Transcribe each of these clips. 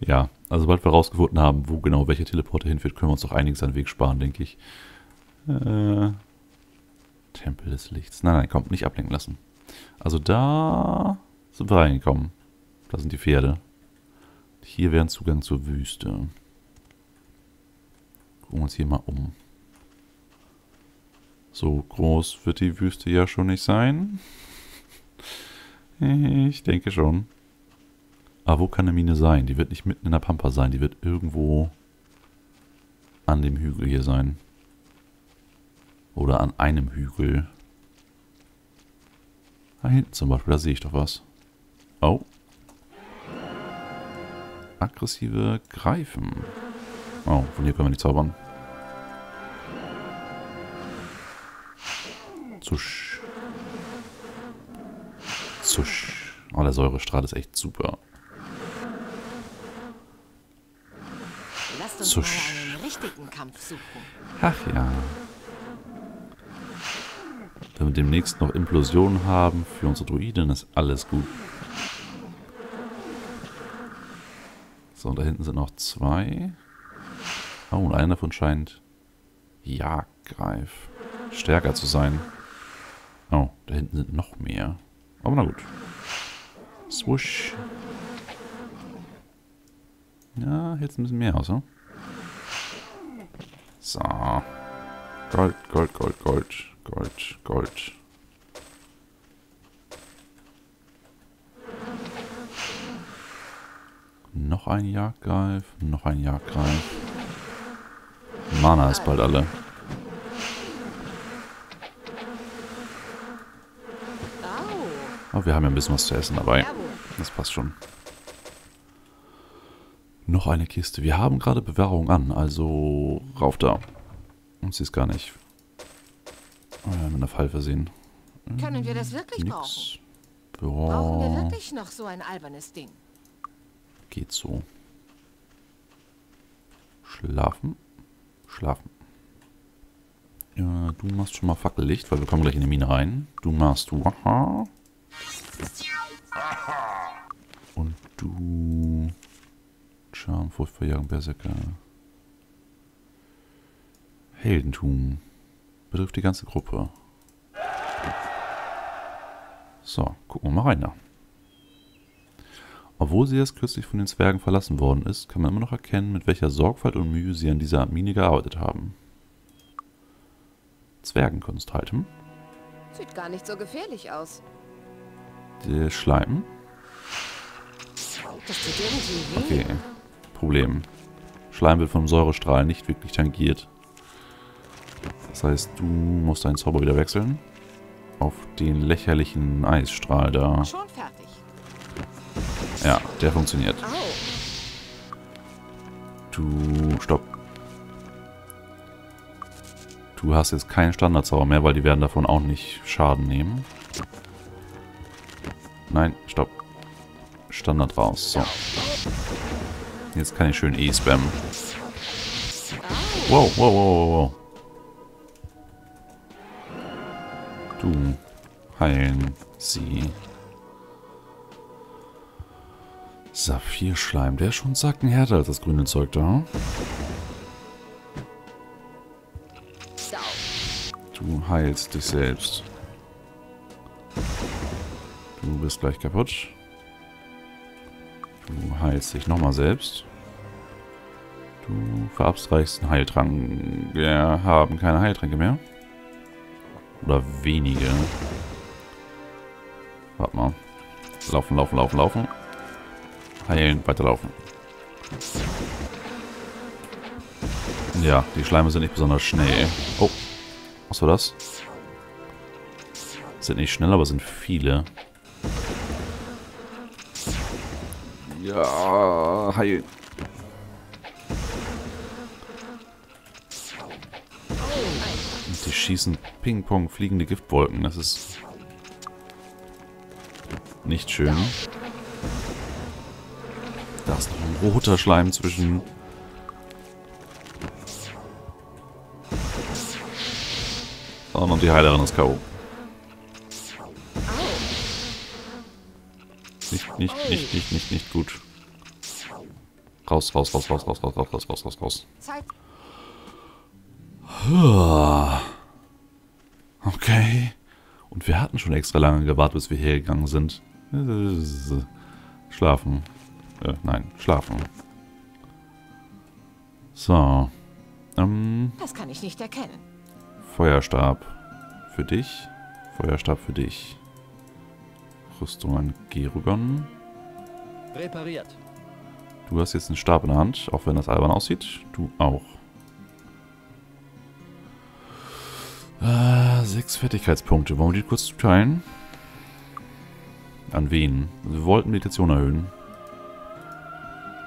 Ja, also sobald wir rausgefunden haben, wo genau welcher Teleporter hinführt, können wir uns auch einiges an Weg sparen, denke ich. Äh, Tempel des Lichts. Nein, nein, kommt nicht ablenken lassen. Also da sind wir reingekommen. Da sind die Pferde. Hier wäre ein Zugang zur Wüste. Gucken wir uns hier mal um. So groß wird die Wüste ja schon nicht sein. Ich denke schon. Aber wo kann eine Mine sein? Die wird nicht mitten in der Pampa sein. Die wird irgendwo an dem Hügel hier sein. Oder an einem Hügel. Da hinten zum Beispiel, da sehe ich doch was. Oh. Aggressive Greifen. Oh, von hier können wir nicht zaubern. Zusch. Zusch. Oh, der Säurestrahl ist echt super. Uns Zusch. einen richtigen Kampf suchen. Ach ja. Wenn wir demnächst noch Implosionen haben für unsere Druiden, ist alles gut. So, und da hinten sind noch zwei. Oh, und einer davon scheint Jagdgreif stärker zu sein. Oh, da hinten sind noch mehr. Aber na gut. Swoosh. Ja, hält ein bisschen mehr aus, ne? So. Gold, Gold, Gold, Gold, Gold, Gold. Noch ein Jagdgreif, noch ein Jagdgreif. Mana ist bald alle. Aber wir haben ja ein bisschen was zu essen dabei. Das passt schon. Noch eine Kiste. Wir haben gerade Bewährung an, also rauf da. Und sie ist gar nicht oh ja, mit einer Fall versehen. Können wir das wirklich brauchen? Nix. Brauchen wir wirklich noch so ein albernes Ding? geht so. Schlafen. Schlafen. Ja, du machst schon mal Fackellicht, weil wir kommen gleich in die Mine rein. Du machst du. Aha. Und du. Charme, Furchtverjagen, Berserker. Heldentum. Betrifft die ganze Gruppe. So, gucken wir mal rein da. Obwohl sie erst kürzlich von den Zwergen verlassen worden ist, kann man immer noch erkennen, mit welcher Sorgfalt und Mühe sie an dieser Mine gearbeitet haben. Zwergenkunst halten. Sieht gar nicht so gefährlich aus. Der Schleim. Das tut irgendwie weh. Okay. Problem. Schleim wird vom Säurestrahl nicht wirklich tangiert. Das heißt, du musst deinen Zauber wieder wechseln. Auf den lächerlichen Eisstrahl da. Ja, der funktioniert. Du, stopp. Du hast jetzt keinen Standardzauber mehr, weil die werden davon auch nicht Schaden nehmen. Nein, stopp. Standard raus. So. Jetzt kann ich schön E spammen. Wow, wow, wow, wow, wow. Du heilen sie. Saphirschleim, der ist schon sackenhärter als das grüne Zeug da. Du heilst dich selbst. Du bist gleich kaputt. Du heilst dich nochmal selbst. Du verabstreichst einen Heiltrank. Wir haben keine Heiltränke mehr. Oder wenige. Warte mal. Laufen, laufen, laufen, laufen. Heilen, weiterlaufen. Ja, die Schleime sind nicht besonders schnell. Oh, was war das? Sind nicht schnell, aber sind viele. Ja, heilen. Und die schießen Ping-Pong fliegende Giftwolken. Das ist nicht schön. Da ist noch ein roter Schleim zwischen. Oh, und die Heilerin ist K.O. Nicht, nicht, nicht, nicht, nicht, gut. Raus, raus, raus, raus, raus, raus, raus, raus, raus, raus, raus. Okay. Und wir hatten schon extra lange gewartet, bis wir hergegangen sind. Schlafen. Äh, nein, schlafen. So. Ähm, Das kann ich nicht erkennen. Feuerstab. Für dich. Feuerstab für dich. Rüstung an Gerugon. Repariert. Du hast jetzt einen Stab in der Hand, auch wenn das albern aussieht. Du auch. Äh, sechs Fertigkeitspunkte. Wollen wir die kurz teilen? An wen? Wir wollten Meditation erhöhen.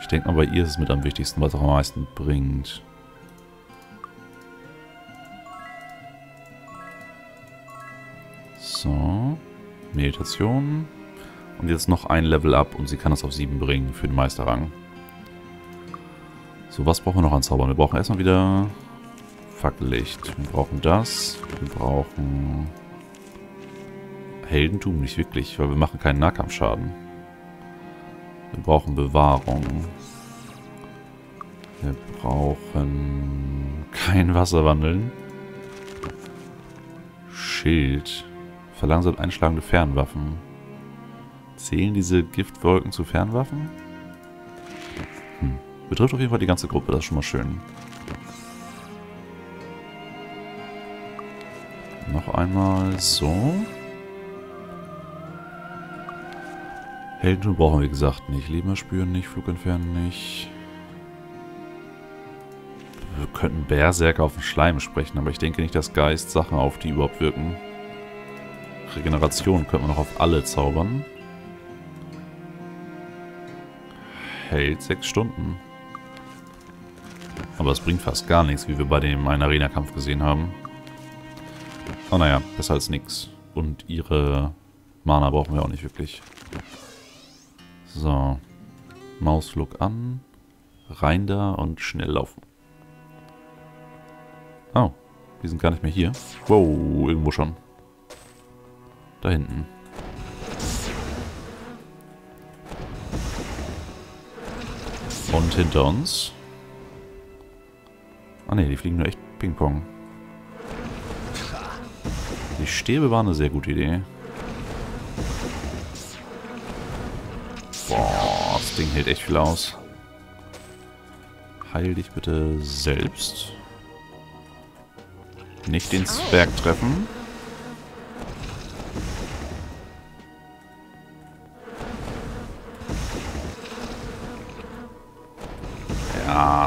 Ich denke mal, bei ihr ist es mit am wichtigsten, was auch am meisten bringt. Meditation. Und jetzt noch ein Level up und sie kann das auf 7 bringen für den Meisterrang. So, was brauchen wir noch an Zaubern? Wir brauchen erstmal wieder Fackellicht. Wir brauchen das. Wir brauchen Heldentum nicht wirklich, weil wir machen keinen Nahkampfschaden. Wir brauchen Bewahrung. Wir brauchen kein Wasserwandeln. Schild. Verlangsamt einschlagende Fernwaffen. Zählen diese Giftwolken zu Fernwaffen? Hm. Betrifft auf jeden Fall die ganze Gruppe, das ist schon mal schön. Noch einmal so. Heldentum brauchen wir, wie gesagt, nicht. Leben spüren nicht, Flug entfernen nicht. Wir könnten Berserker auf den Schleim sprechen, aber ich denke nicht, dass Geist Sachen auf die überhaupt wirken. Regeneration könnte man noch auf alle zaubern. Hält sechs Stunden. Aber es bringt fast gar nichts, wie wir bei dem einen Arena-Kampf gesehen haben. Oh naja, besser als nix. Und ihre Mana brauchen wir auch nicht wirklich. So. Mausflug an. Rein da und schnell laufen. Oh, die sind gar nicht mehr hier. Wow, irgendwo schon. Da hinten. Und hinter uns. Ah ne, die fliegen nur echt Ping-Pong. Die Stäbe waren eine sehr gute Idee. Boah, das Ding hält echt viel aus. Heil dich bitte selbst. Nicht den Zwerg treffen.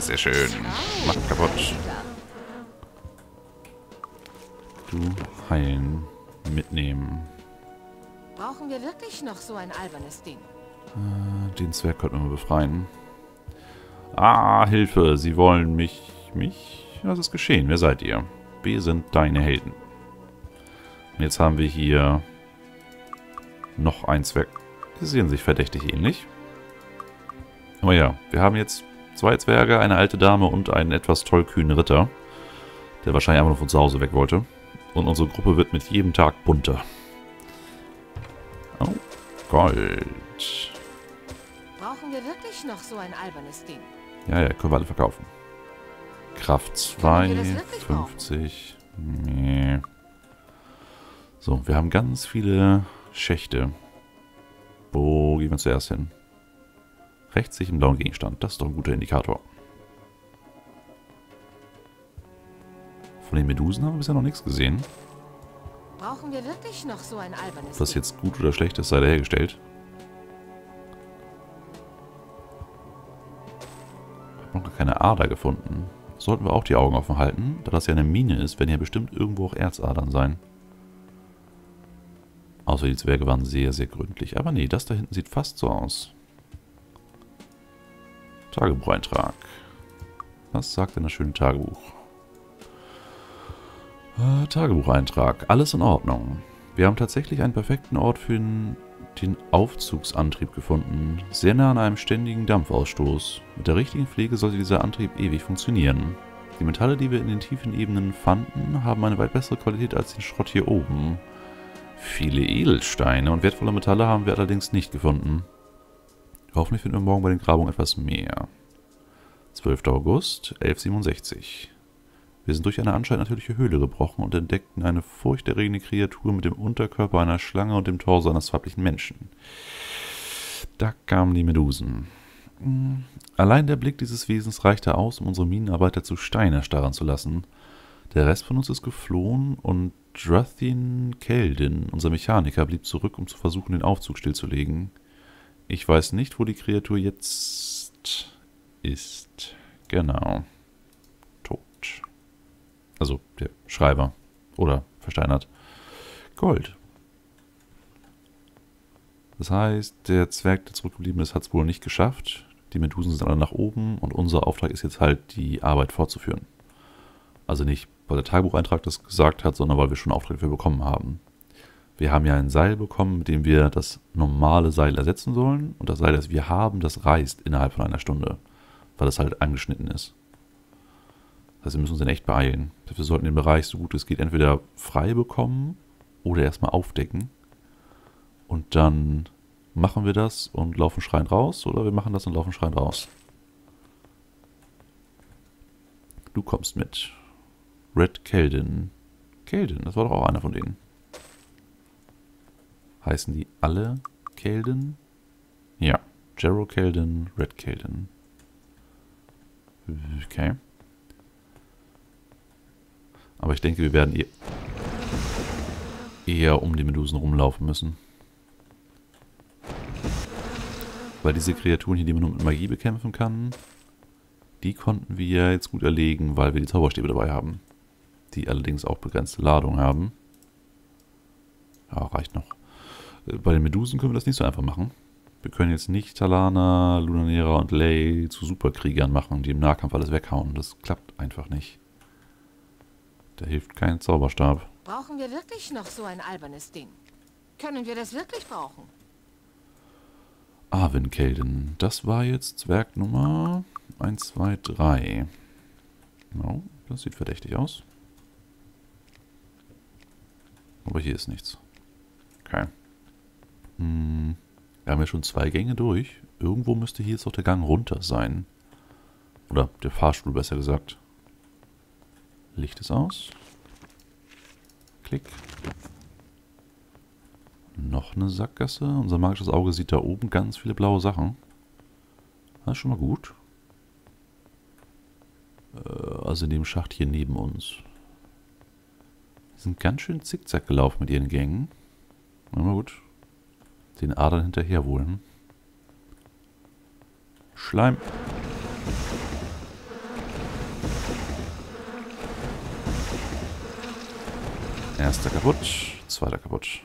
Sehr schön. Mach kaputt. Du heilen. Mitnehmen. Brauchen wir wirklich noch so ein albernes Ding? Den Zwerg könnten wir mal befreien. Ah, Hilfe. Sie wollen mich... Mich? Was ist geschehen? Wer seid ihr? Wir sind deine Helden. Und jetzt haben wir hier noch ein Zwerg. Die sehen sich verdächtig ähnlich. Aber ja, wir haben jetzt zwei Zwerge, eine alte Dame und einen etwas tollkühnen Ritter, der wahrscheinlich einfach nur von zu Hause weg wollte. Und unsere Gruppe wird mit jedem Tag bunter. Oh, Gold. Brauchen wir wirklich noch so ein albernes Ding? Ja, ja, können wir alle verkaufen. Kraft 2, Können wir das wirklich 50. Nee. So, wir haben ganz viele Schächte. Wo gehen wir zuerst hin? Rechts sich im blauen Gegenstand. Das ist doch ein guter Indikator. Von den Medusen haben wir bisher noch nichts gesehen. Brauchen wir wirklich noch so ein albernes Ob das jetzt gut oder schlecht ist, sei dahergestellt. Ich habe noch gar keine Ader gefunden. Sollten wir auch die Augen offen halten, da das ja eine Mine ist, werden ja bestimmt irgendwo auch Erzadern sein. Außer die Zwerge waren sehr, sehr gründlich. Aber nee, das da hinten sieht fast so aus. Tagebucheintrag. Was sagt denn das schöne Tagebuch? Äh, Tagebucheintrag. Alles in Ordnung. Wir haben tatsächlich einen perfekten Ort für den, den Aufzugsantrieb gefunden. Sehr nah an einem ständigen Dampfausstoß. Mit der richtigen Pflege sollte dieser Antrieb ewig funktionieren. Die Metalle, die wir in den tiefen Ebenen fanden, haben eine weit bessere Qualität als den Schrott hier oben. Viele Edelsteine und wertvolle Metalle haben wir allerdings nicht gefunden. Hoffentlich finden wir morgen bei den Grabungen etwas mehr. 12. August, 1167. Wir sind durch eine anscheinend natürliche Höhle gebrochen und entdeckten eine furchterregende Kreatur mit dem Unterkörper einer Schlange und dem Torso eines weiblichen Menschen. Da kamen die Medusen. Hm, Allein der Blick dieses Wesens reichte aus, um unsere Minenarbeiter zu Stein erstarren zu lassen. Der Rest von uns ist geflohen und Drathin Keldin, unser Mechaniker, blieb zurück, um zu versuchen, den Aufzug stillzulegen. Ich weiß nicht, wo die Kreatur jetzt ist. Genau. Tot. Also der Schreiber. Oder versteinert. Gold. Das heißt, der Zwerg, der zurückgeblieben ist, hat es wohl nicht geschafft. Die Medusen sind alle nach oben und unser Auftrag ist jetzt halt, die Arbeit fortzuführen. Also nicht, weil der Tagebucheintrag das gesagt hat, sondern weil wir schon Aufträge dafür bekommen haben. Wir haben ja ein Seil bekommen, mit dem wir das normale Seil ersetzen sollen. Und das Seil, das wir haben, das reißt innerhalb von einer Stunde, weil es halt angeschnitten ist. Das heißt, wir müssen uns dann echt beeilen. Wir sollten den Bereich so gut es geht entweder frei bekommen oder erstmal aufdecken. Und dann machen wir das und laufen schreiend raus oder wir machen das und laufen schreiend raus. Du kommst mit. Red Keldin. Keldin, das war doch auch einer von denen. Heißen die alle Keldin? Ja. Jero Keldin, Red Keldin. Okay. Aber ich denke, wir werden eher, eher um die Medusen rumlaufen müssen. Weil diese Kreaturen hier, die man nur mit Magie bekämpfen kann, die konnten wir jetzt gut erlegen, weil wir die Zauberstäbe dabei haben. Die allerdings auch begrenzte Ladung haben. Ja, reicht noch. Bei den Medusen können wir das nicht so einfach machen. Wir können jetzt nicht Talana, Lunanera und Lay zu Superkriegern machen, die im Nahkampf alles weghauen. Das klappt einfach nicht. Da hilft kein Zauberstab. Brauchen wir wirklich noch so ein albernes Ding? Können wir das wirklich brauchen? Arwenkelden. Das war jetzt Zwerg Nummer 1, 2, 3. No, das sieht verdächtig aus. Aber hier ist nichts. Okay. Hm, wir haben ja schon zwei Gänge durch. Irgendwo müsste hier jetzt auch der Gang runter sein. Oder der Fahrstuhl, besser gesagt. Licht ist aus. Klick. Noch eine Sackgasse. Unser magisches Auge sieht da oben ganz viele blaue Sachen. Das ist schon mal gut. Äh, also in dem Schacht hier neben uns. Die sind ganz schön zickzack gelaufen mit ihren Gängen. Na gut. Den Adern hinterher wohlen. Schleim. Erster kaputt, zweiter kaputt.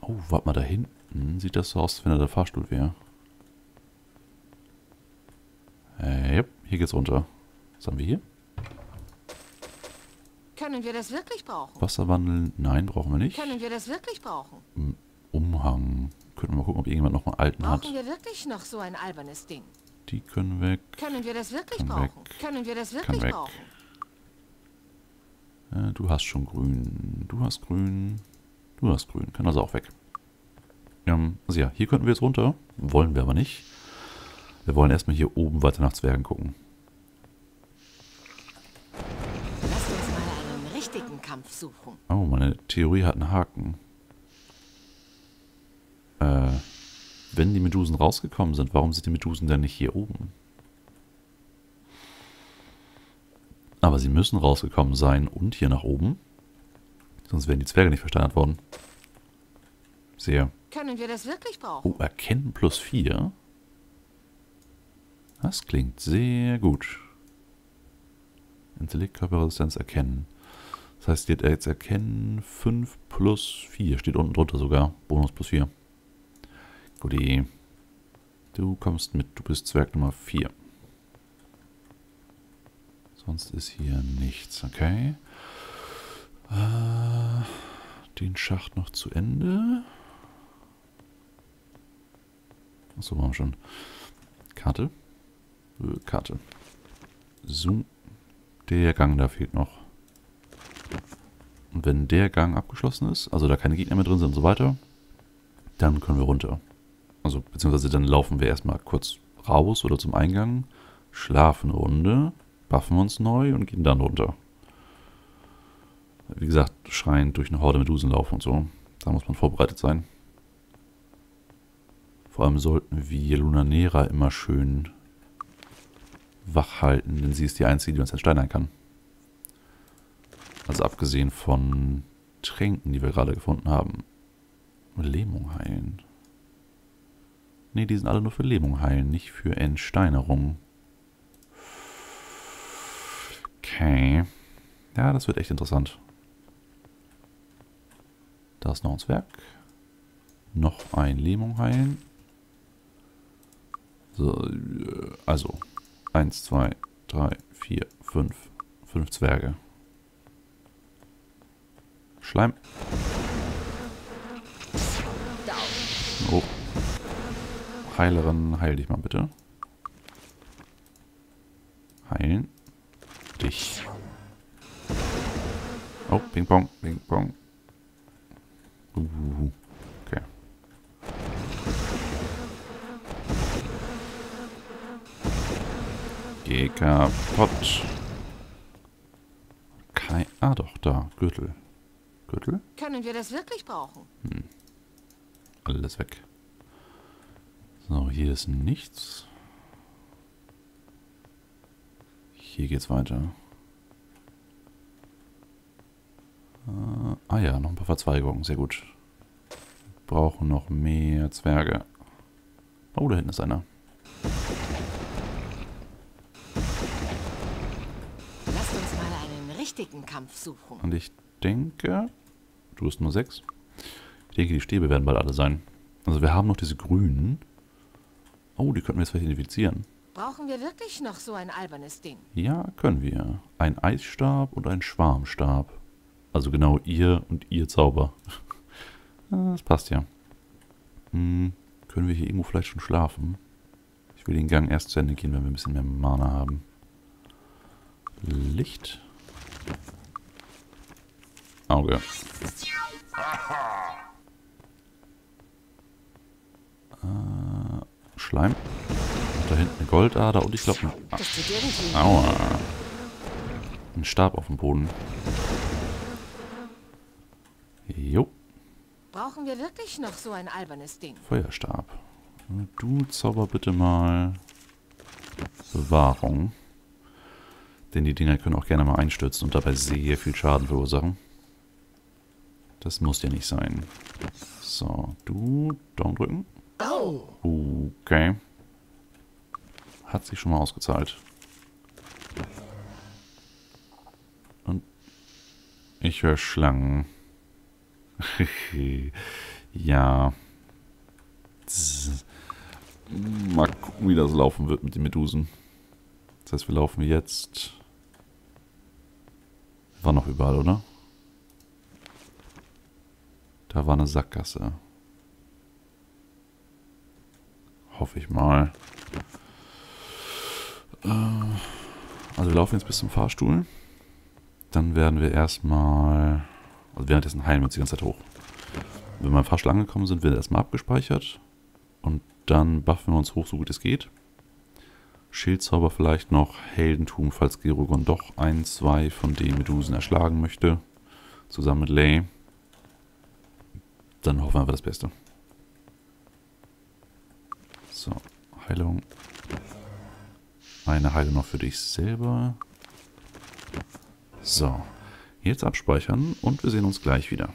Oh, warte mal, da hinten sieht das so aus, wenn da der Fahrstuhl wäre. Äh, ja, hier geht's runter. Was haben wir hier? Können wir das wirklich brauchen? Wasserwandeln? Nein, brauchen wir nicht. Können wir das wirklich brauchen? Umhang. Könnten wir mal gucken, ob irgendjemand noch einen alten hat. Brauchen wir wirklich noch so ein albernes Ding? Die können weg. Können wir das wirklich brauchen? weg. Können wir das wirklich brauchen? Äh, du hast schon grün. Du hast grün. Du hast grün. Kann also auch weg. Ähm, also ja, hier könnten wir jetzt runter. Wollen wir aber nicht. Wir wollen erstmal hier oben weiter nach Zwergen gucken. Richtigen Kampf suchen. Oh, meine Theorie hat einen Haken. Äh, wenn die Medusen rausgekommen sind, warum sind die Medusen denn nicht hier oben? Aber sie müssen rausgekommen sein und hier nach oben. Sonst wären die Zwerge nicht versteinert worden. Sehr. Können wir das wirklich brauchen? Oh, erkennen plus 4. Das klingt sehr gut. Intellekt, Körperresistenz erkennen. Das heißt, die hat jetzt erkennen 5 plus 4. Steht unten drunter sogar. Bonus plus 4. Guti. Du kommst mit. Du bist Zwerg Nummer 4. Sonst ist hier nichts, okay. Äh, den Schacht noch zu Ende. Achso, waren wir schon. Karte. Äh, Karte. Zoom. Der Gang da fehlt noch. Und wenn der Gang abgeschlossen ist, also da keine Gegner mehr drin sind und so weiter, dann können wir runter. Also, beziehungsweise dann laufen wir erstmal kurz raus oder zum Eingang, schlafen eine Runde, buffen uns neu und gehen dann runter. Wie gesagt, schreiend durch eine Horde Medusen laufen und so. Da muss man vorbereitet sein. Vor allem sollten wir Lunanera immer schön wach halten, denn sie ist die einzige, die uns entsteinern kann. Also abgesehen von Tränken, die wir gerade gefunden haben. Lähmung heilen. Ne, die sind alle nur für Lähmung heilen, nicht für Entsteinerung. Okay. Ja, das wird echt interessant. Da ist noch ein Zwerg. Noch ein Lähmung heilen. So, äh, also. Eins, zwei, drei, vier, fünf. Fünf Zwerge. Schleim. Oh. Heilerin, heil dich mal bitte. Heilen. Dich. Oh, Ping Pong, Ping Pong. Uh, okay. Geh kaputt. Kein. Ah, doch, da. Gürtel. Gürtel? Können wir das wirklich brauchen? Hm. Alles weg. So, hier ist nichts. Hier geht's weiter. Äh, ah ja, noch ein paar Verzweigungen. Sehr gut. Wir brauchen noch mehr Zwerge. Oh, da hinten ist einer. Lasst uns mal einen richtigen Kampf suchen. Und ich denke... Du hast nur sechs. Ich denke, die Stäbe werden bald alle sein. Also wir haben noch diese grünen. Oh, die könnten wir jetzt vielleicht identifizieren. Brauchen wir wirklich noch so ein albernes Ding? Ja, können wir. Ein Eisstab und ein Schwarmstab. Also genau ihr und ihr Zauber. Das passt ja. Hm, können wir hier irgendwo vielleicht schon schlafen? Ich will den Gang erst zu Ende gehen, wenn wir ein bisschen mehr Mana haben. Licht. Auge. Äh, Schleim. Und da hinten eine Goldader und ich glaube irgendwie. Aua. Ein Stab auf dem Boden. Jo, Brauchen wir wirklich noch so ein albernes Ding? Feuerstab. Du zauber bitte mal Bewahrung. Denn die Dinger können auch gerne mal einstürzen und dabei sehr viel Schaden verursachen. Das muss ja nicht sein. So, du Daumen drücken. Okay. Hat sich schon mal ausgezahlt. Und ich höre Schlangen. ja. Mal gucken, wie das laufen wird mit den Medusen. Das heißt, wir laufen jetzt. War noch überall, oder? Da war eine Sackgasse. Hoffe ich mal. Äh, Also wir laufen jetzt bis zum Fahrstuhl. Dann werden wir erstmal... Also währenddessen heilen wir uns die ganze Zeit hoch. Wenn wir im Fahrstuhl angekommen sind, wird er erstmal abgespeichert. Und dann buffen wir uns hoch, so gut es geht. Schildzauber vielleicht noch. Heldentum, falls Gerugon doch ein, zwei von den Medusen erschlagen möchte. Zusammen mit Lay. Dann hoffen wir einfach das Beste. So, Heilung. Eine Heilung noch für dich selber. So, jetzt abspeichern und wir sehen uns gleich wieder.